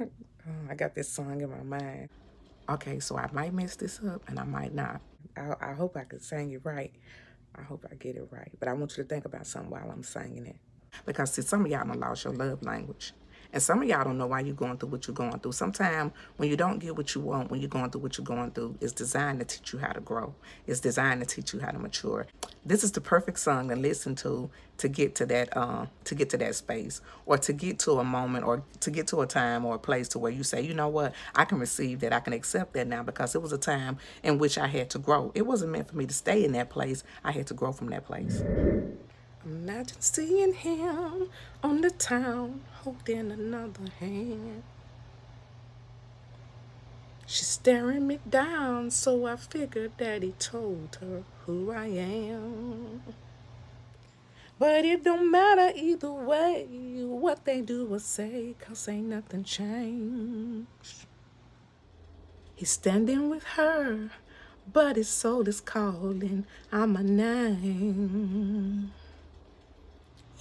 oh, I got this song in my mind. Okay, so I might mess this up and I might not. I, I hope I can sing it right. I hope I get it right. But I want you to think about something while I'm singing it. Because see, some of y'all don't lost your love language. And some of y'all don't know why you're going through what you're going through. Sometimes when you don't get what you want, when you're going through what you're going through, it's designed to teach you how to grow. It's designed to teach you how to mature. This is the perfect song to listen to to get to that uh, to get to that space or to get to a moment or to get to a time or a place to where you say, you know what, I can receive that. I can accept that now because it was a time in which I had to grow. It wasn't meant for me to stay in that place. I had to grow from that place. Imagine seeing him on the town holding another hand. She's staring me down, so I figured that he told her who I am. But it don't matter either way what they do or say, cause ain't nothing changed. He's standing with her, but his soul is calling out my name.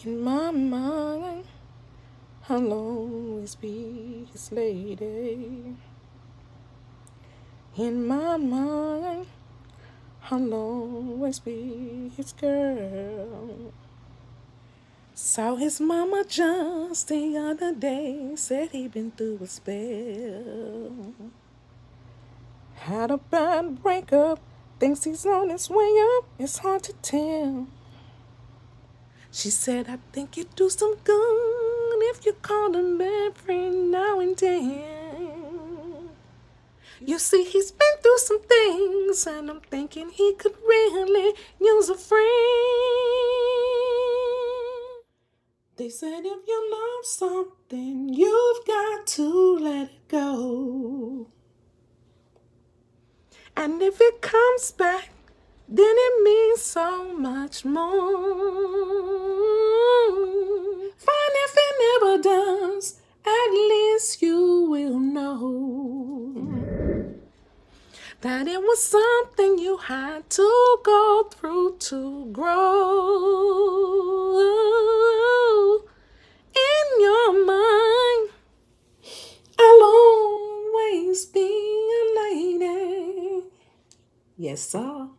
In my mind, I'll always be his lady. In my mind, I'll always be his girl. Saw his mama just the other day, said he been through a spell. Had a bad breakup, thinks he's on his way up, it's hard to tell. She said, I think you do some good if you call him every now and then. You see, he's been through some things, and I'm thinking he could really use a friend. They said if you love something, you've got to let it go. And if it comes back, then it means so much more. Fine if it never does, at least you will know that it was something you had to go through to grow. In your mind, I'll always be a lady. Yes, sir.